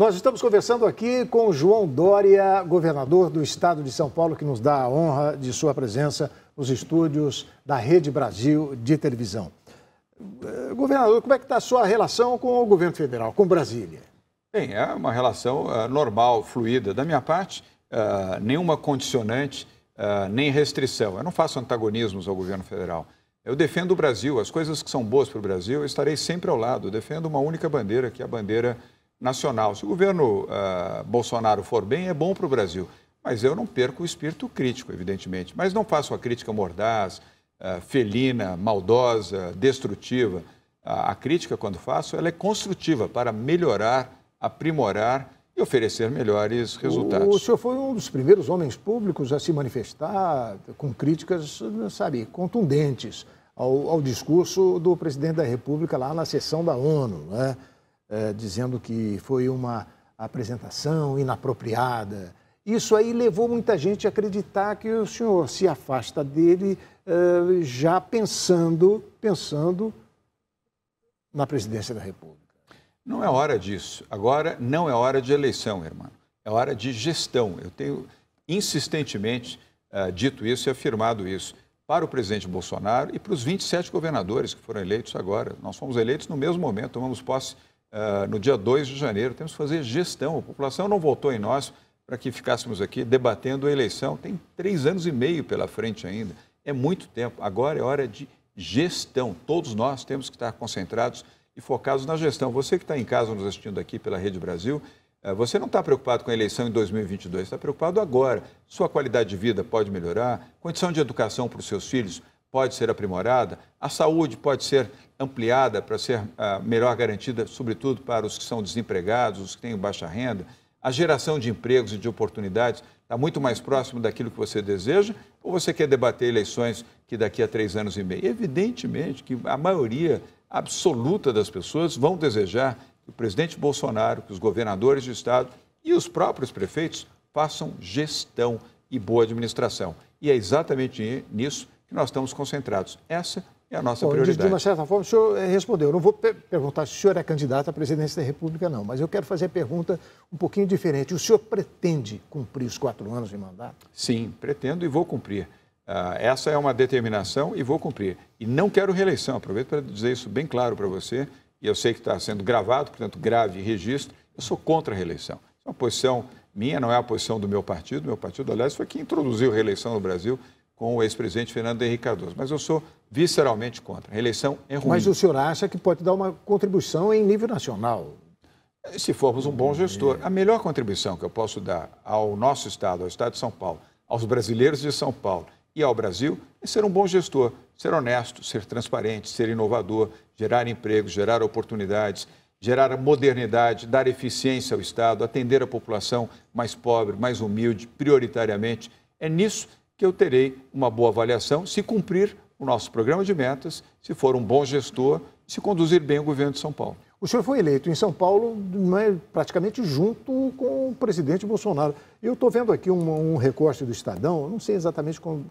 Nós estamos conversando aqui com João Dória, governador do estado de São Paulo, que nos dá a honra de sua presença nos estúdios da Rede Brasil de televisão. Eh, governador, como é que está a sua relação com o governo federal, com Brasília? Bem, é uma relação uh, normal, fluida. Da minha parte, uh, nenhuma condicionante, uh, nem restrição. Eu não faço antagonismos ao governo federal. Eu defendo o Brasil, as coisas que são boas para o Brasil, eu estarei sempre ao lado. Eu defendo uma única bandeira, que é a bandeira nacional. Se o governo Bolsonaro for bem, é bom para o Brasil. Mas eu não perco o espírito crítico, evidentemente. Mas não faço a crítica mordaz, felina, maldosa, destrutiva. A, a crítica, quando faço, ela é construtiva para melhorar aprimorar e oferecer melhores resultados. O, senhor foi um dos primeiros homens públicos a se manifestar com críticas, sabe, contundentes ao, ao discurso do presidente da República lá na sessão da ONU, né? É, dizendo que foi uma apresentação inapropriada. Isso aí levou muita gente a acreditar que o senhor se afasta dele é, já pensando, pensando na presidência da República. Não é hora disso. Agora não é hora de eleição, irmão. É hora de gestão. Eu tenho insistentemente uh, dito isso e afirmado isso para o presidente Bolsonaro e para os 27 governadores que foram eleitos agora. Nós fomos eleitos no mesmo momento, tomamos posse uh, no dia 2 de janeiro. Temos que fazer gestão. A população não votou em nós para que ficássemos aqui debatendo a eleição. Tem três anos e meio pela frente ainda. É muito tempo. Agora é hora de gestão. Todos nós temos que estar concentrados e focados na gestão. Você que está em casa nos assistindo aqui pela Rede Brasil, eh, você não está preocupado com a eleição em 2022, está preocupado agora. Sua qualidade de vida pode melhorar, condição de educação para os seus filhos pode ser aprimorada, a saúde pode ser ampliada para ser uh, melhor garantida, sobretudo para os que são desempregados, os que têm baixa renda. A geração de empregos e de oportunidades está muito mais próximo daquilo que você deseja, ou você quer debater eleições que daqui a três anos e meio? Evidentemente que a maioria absoluta das pessoas vão desejar que o presidente Bolsonaro, que os governadores de estado e os próprios prefeitos façam gestão e boa administração. E é exatamente nisso que nós estamos concentrados. Essa é a nossa Bom, prioridade. De uma certa forma, o senhor respondeu. Eu não vou perguntar se o senhor é candidato à presidência da República, não, mas eu quero fazer a pergunta um pouquinho diferente. O senhor pretende cumprir os quatro anos de mandato? Sim, pretendo e vou cumprir. Uh, essa é uma determinação e vou cumprir. E não quero reeleição. Aproveito para dizer isso bem claro para você. E eu sei que está sendo gravado, portanto, grave registro. Eu sou contra a reeleição. Isso é uma posição minha, não é a posição do meu partido. Meu partido, aliás, foi quem introduziu a reeleição no Brasil com o ex-presidente Fernando Henrique Cardoso. Mas eu sou visceralmente contra. A reeleição é ruim. Mas o senhor acha que pode dar uma contribuição em nível nacional? Se formos um bom gestor. A melhor contribuição que eu posso dar ao nosso Estado, ao Estado de São Paulo, aos brasileiros de São Paulo e ao Brasil é ser um bom gestor, ser honesto, ser transparente, ser inovador, gerar empregos, gerar oportunidades, gerar modernidade, dar eficiência ao Estado, atender a população mais pobre, mais humilde, prioritariamente. É nisso que eu terei uma boa avaliação se cumprir o nosso programa de metas, se for um bom gestor, se conduzir bem o governo de São Paulo. O senhor foi eleito em São Paulo é, praticamente junto com o presidente Bolsonaro. Eu estou vendo aqui um, um, recorte do Estadão, não sei exatamente com,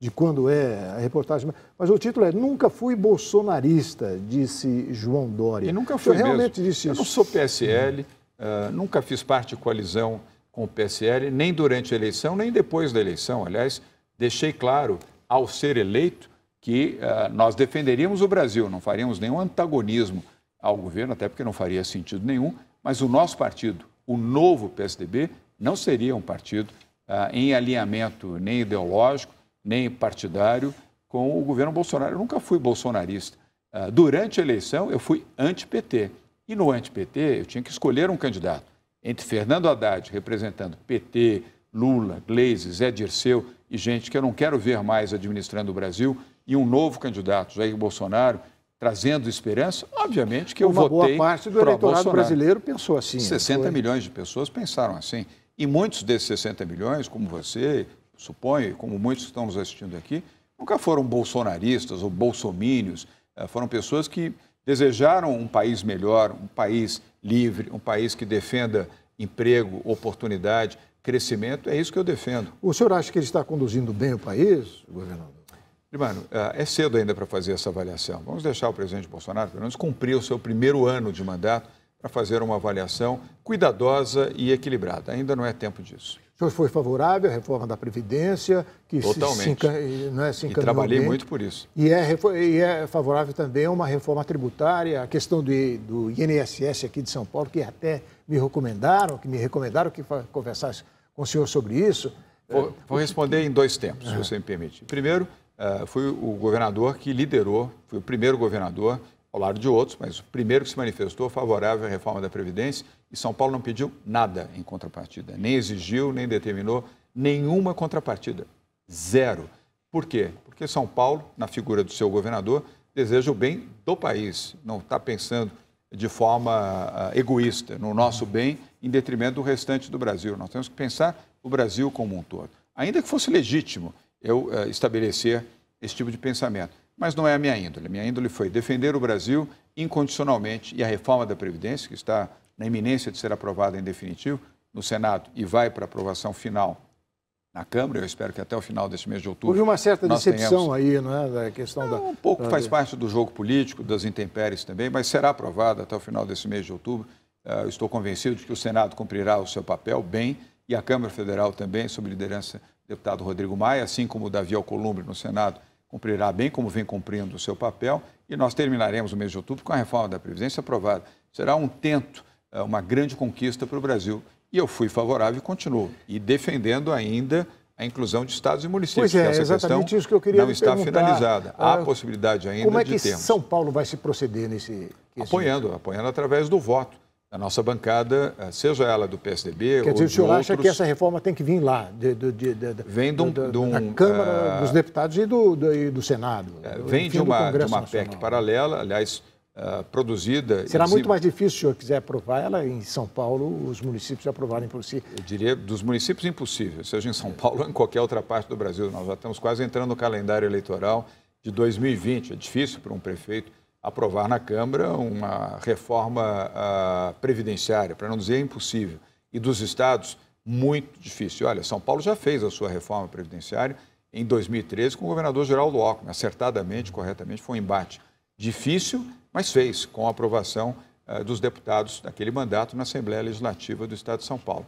de quando é a reportagem, mas o título é Nunca fui bolsonarista, disse João Dória. E nunca fui mesmo. realmente disse isso. Eu não sou PSL, uh, nunca fiz parte de coalizão com o PSL, nem durante a eleição, nem depois da eleição. Aliás, deixei claro, ao ser eleito, que uh, nós defenderíamos o Brasil, não faríamos nenhum antagonismo ao governo, até porque não faria sentido nenhum, mas o nosso partido, o novo PSDB, não seria um partido ah, em alinhamento nem ideológico, nem partidário com o governo Bolsonaro. Eu nunca fui bolsonarista. Ah, durante a eleição, eu fui anti-PT. E no anti-PT, eu tinha que escolher um candidato. Entre Fernando Haddad, representando PT, Lula, Gleisi, Zé Dirceu e gente que eu não quero ver mais administrando o Brasil, e um novo candidato, Jair Bolsonaro, trazendo esperança, obviamente que eu Uma votei boa parte do eleitorado Bolsonaro. brasileiro pensou assim. 60 foi. milhões de pessoas pensaram assim. E muitos desses 60 milhões, como você, suponho, como muitos que estão nos assistindo aqui, nunca foram bolsonaristas ou bolsomínios. Eh, foram pessoas que desejaram um país melhor, um país livre, um país que defenda emprego, oportunidade, crescimento. É isso que eu defendo. O senhor acha que ele está conduzindo bem o país, governador? Mano, é cedo ainda para fazer essa avaliação. Vamos deixar o presidente Bolsonaro, pelo menos, cumprir o seu primeiro ano de mandato para fazer uma avaliação cuidadosa e equilibrada. Ainda não é tempo disso. O senhor foi favorável à reforma da Previdência, que Totalmente. Se, não é, se e trabalhei bem. muito por isso. E é, e é, favorável também a uma reforma tributária, a questão do, do INSS aqui de São Paulo, que até me recomendaram, que me recomendaram que conversasse com o senhor sobre isso. Vou, vou responder em dois tempos, se você me permite. Primeiro, uh, fui o governador que liderou, fui o primeiro governador ao lado de outros, mas o primeiro que se manifestou favorável à reforma da Previdência, e São Paulo não pediu nada em contrapartida, nem exigiu, nem determinou nenhuma contrapartida. Zero. Por quê? Porque São Paulo, na figura do seu governador, deseja o bem do país, não está pensando de forma uh, egoísta no nosso bem em detrimento do restante do Brasil. Nós temos que pensar o Brasil como um todo. Ainda que fosse legítimo eu uh, estabelecer esse tipo de pensamento mas não é a minha índole. A minha índole foi defender o Brasil incondicionalmente e a reforma da Previdência, que está na iminência de ser aprovada em definitivo no Senado e vai para aprovação final na Câmara. Eu espero que até o final desse mês de outubro. Houve uma certa decepção tenhamos... aí, não é? Da questão não, da. Um pouco da... faz parte do jogo político, das intempéries também, mas será aprovada até o final desse mês de outubro. Uh, estou convencido de que o Senado cumprirá o seu papel bem e a Câmara Federal também, sob liderança do deputado Rodrigo Maia, assim como o Davi Alcolumbre no Senado, cumprirá bem como vem cumprindo o seu papel e nós terminaremos o mês de outubro com a reforma da Previdência aprovada. Será um tento, eh, uma grande conquista para o Brasil. E eu fui favorável e continuo. E defendendo ainda a inclusão de estados e municípios. Pois é, essa exatamente isso que eu queria não está finalizada. Há a possibilidade ainda de Como é que termos. São Paulo vai se proceder nesse... Apoiando, apoiando através do voto a nossa bancada, eh, seja ela do PSDB Quer dizer, o senhor outros, acha que essa reforma tem que vir lá, de, de, de, vem da Câmara uh, dos Deputados e do, do, e do Senado. Uh, vem de uma, de uma PEC paralela, aliás, uh, produzida... Será muito mais difícil, se o senhor quiser aprovar ela em São Paulo, os municípios aprovarem por si? Eu diria, dos municípios, impossível, seja em São Paulo ou em qualquer outra parte do Brasil. Nós já estamos quase entrando no calendário eleitoral de 2020. É difícil para um prefeito aprovar na Câmara uma reforma uh, previdenciária, para não dizer impossível. E dos estados, muito difícil. Olha, São Paulo já fez a sua reforma previdenciária em 2013 com o governador Geraldo Alckmin, acertadamente, corretamente, foi um embate difícil, mas fez com a aprovação uh, dos deputados daquele mandato na Assembleia Legislativa do Estado de São Paulo.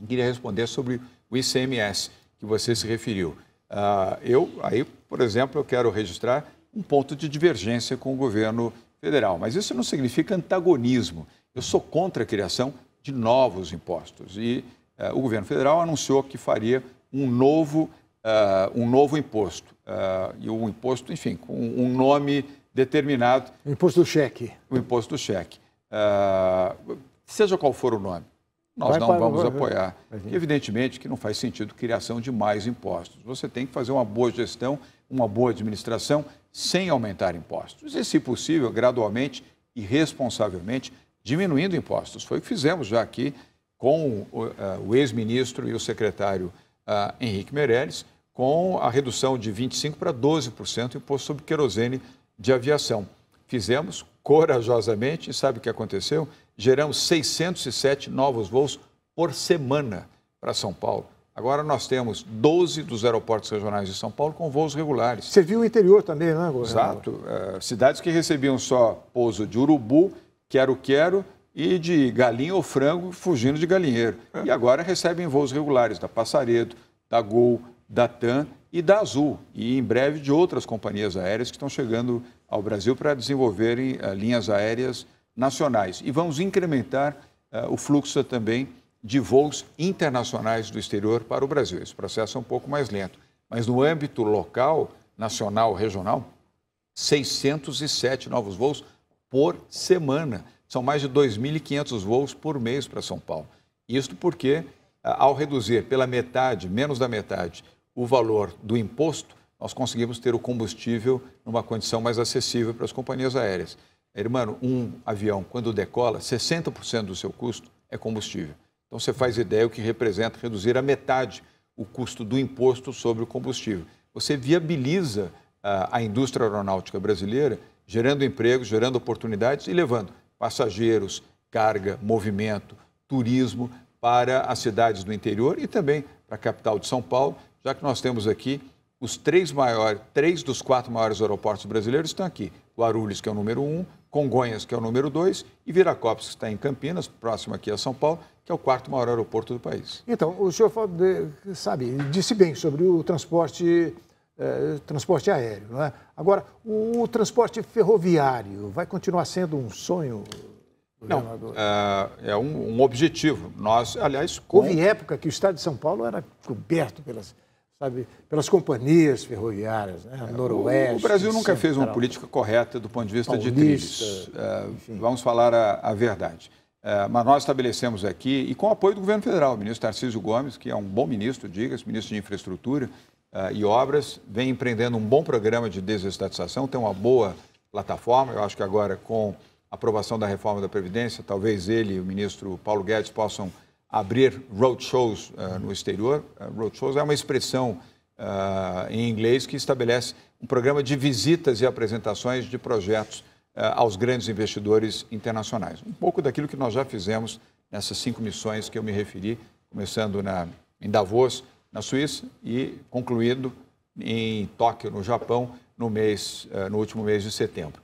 Eu queria responder sobre o ICMS que você se referiu. Uh, eu, aí, por exemplo, eu quero registrar um ponto de divergência com o governo federal. Mas isso não significa antagonismo. Eu sou contra a criação de novos impostos. E uh, o governo federal anunciou que faria um novo, uh, um novo imposto. Uh, e um imposto, enfim, com um nome determinado. O imposto do cheque. O imposto do cheque. seja qual for o nome nós vai, não vai, vamos vai, apoiar. Evidentemente que não faz sentido criação de mais impostos. Você tem que fazer uma boa gestão, uma boa administração, sem aumentar impostos. E, se possível, gradualmente e responsavelmente, diminuindo impostos. Foi o que fizemos já aqui com o, o ex-ministro e o secretário uh, Henrique Meirelles, com a redução de 25% para 12% do imposto sobre querosene de aviação. Fizemos corajosamente e sabe o que aconteceu? geramos 607 novos voos por semana para São Paulo. Agora nós temos 12 dos aeroportos regionais de São Paulo com voos regulares. Você viu o interior também, né, governador? Exato. Uh, cidades que recebiam só pouso de urubu, quero-quero e de galinha ou frango fugindo de galinheiro. É. E agora recebem voos regulares da Passaredo, da Gol, da TAM e da Azul. E em breve de outras companhias aéreas que estão chegando ao Brasil para desenvolverem uh, linhas aéreas nacionais. E vamos incrementar uh, o fluxo também de voos internacionais do exterior para o Brasil. Esse processo é um pouco mais lento. Mas no âmbito local, nacional, regional, 607 novos voos por semana. São mais de 2.500 voos por mês para São Paulo. Isto porque, ao reduzir pela metade, menos da metade, o valor do imposto, nós conseguimos ter o combustível numa condição mais acessível para as companhias aéreas. Irmão, um avião, quando decola, 60% do seu custo é combustível. Então você faz ideia o que representa reduzir a metade o custo do imposto sobre o combustível. Você viabiliza uh, a indústria aeronáutica brasileira, gerando empregos, gerando oportunidades e levando passageiros, carga, movimento, turismo para as cidades do interior e também para a capital de São Paulo, já que nós temos aqui os três maiores, três dos quatro maiores aeroportos brasileiros estão aqui. Guarulhos, que é o número um, Congonhas, que é o número 2, e Viracopos, que está em Campinas, próximo aqui a São Paulo, que é o quarto maior aeroporto do país. Então, o senhor sabe, disse bem sobre o transporte, eh, transporte aéreo. Não é? Agora, o, o, transporte ferroviário vai continuar sendo um sonho? Não, é, é um, um, objetivo. Nós, aliás, com... houve época que o Estado de São Paulo era coberto pelas sabe, pelas companhias ferroviárias, né? É, Noroeste. O Brasil nunca Central, fez uma política correta do ponto de vista Paulista, de trilhos. É, vamos falar a, a verdade. É, mas nós estabelecemos aqui, e com o apoio do governo federal, o ministro Tarcísio Gomes, que é um bom ministro, diga-se, ministro de Infraestrutura uh, e Obras, vem empreendendo um bom programa de desestatização, tem uma boa plataforma. Eu acho que agora, com a aprovação da reforma da Previdência, talvez ele e o ministro Paulo Guedes possam abrir roadshows uh, no exterior. Uh, roadshows é uma expressão uh, em inglês que estabelece um programa de visitas e apresentações de projetos aos grandes investidores internacionais. Um pouco daquilo que nós já fizemos nessas cinco missões que eu me referi, começando na, em Davos, na Suíça, e concluindo em Tóquio, no Japão, no, mês, no último mês de setembro.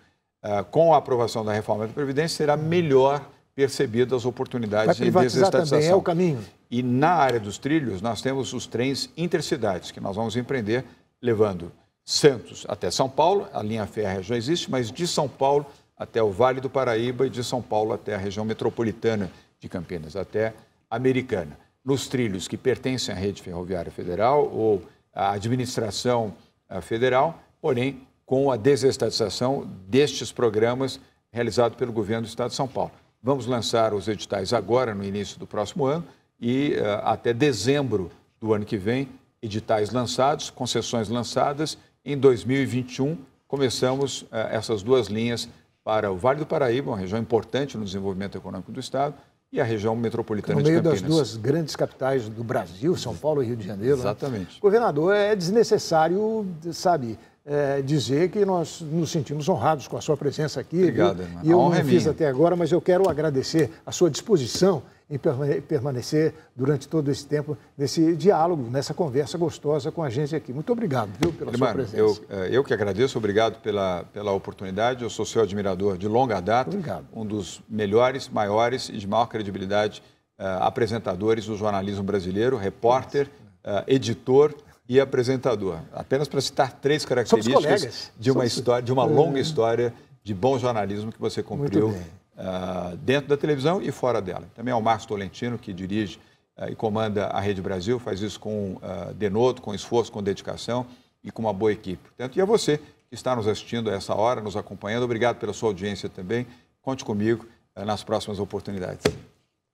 Com a aprovação da reforma da Previdência, será melhor percebido as oportunidades de desestatização. Também é o caminho. E na área dos trilhos, nós temos os trens intercidades, que nós vamos empreender levando Santos até São Paulo, a linha férrea já existe, mas de São Paulo até o Vale do Paraíba e de São Paulo até a região metropolitana de Campinas, até Americana. Nos trilhos que pertencem à rede ferroviária federal ou à administração eh, federal, porém com a desestatização destes programas realizados pelo governo do Estado de São Paulo. Vamos lançar os editais agora, no início do próximo ano, e uh, até dezembro do ano que vem, editais lançados, concessões lançadas. Em 2021, começamos uh, essas duas linhas para o Vale do Paraíba, uma região importante no desenvolvimento econômico do Estado, e a região metropolitana de Campinas. No meio das duas grandes capitais do Brasil, São Paulo e Rio de Janeiro. Né? Exatamente. Né? Governador, é desnecessário, sabe, é, dizer que nós nos sentimos honrados com a sua presença aqui. Obrigado, irmão. E eu não é fiz minha. até agora, mas eu quero agradecer a sua disposição em permanecer durante todo esse tempo nesse diálogo, nessa conversa gostosa com a gente aqui. Muito obrigado, viu, pela Irmão, sua presença. Eu, é, eu que agradeço, obrigado pela, pela oportunidade. Eu sou seu admirador de longa data, obrigado. um dos melhores, maiores e de maior credibilidade uh, apresentadores do jornalismo brasileiro, repórter, uh, editor e apresentador. Apenas para citar três características de uma história, de uma longa história de bom jornalismo que você cumpriu uh, dentro da televisão e fora dela. Também é o Márcio Tolentino, que dirige uh, e comanda a Rede Brasil, faz isso com uh, denoto, com esforço, com dedicação e com uma boa equipe. Portanto, e a você que está nos assistindo a essa hora, nos acompanhando, obrigado pela sua audiência também. Conte comigo nas próximas oportunidades.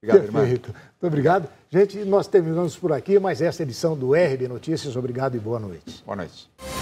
Obrigado, Perfeito. Irmão. Muito obrigado. Gente, nós terminamos por aqui mais essa edição do RB Notícias. Obrigado e boa noite. Boa noite.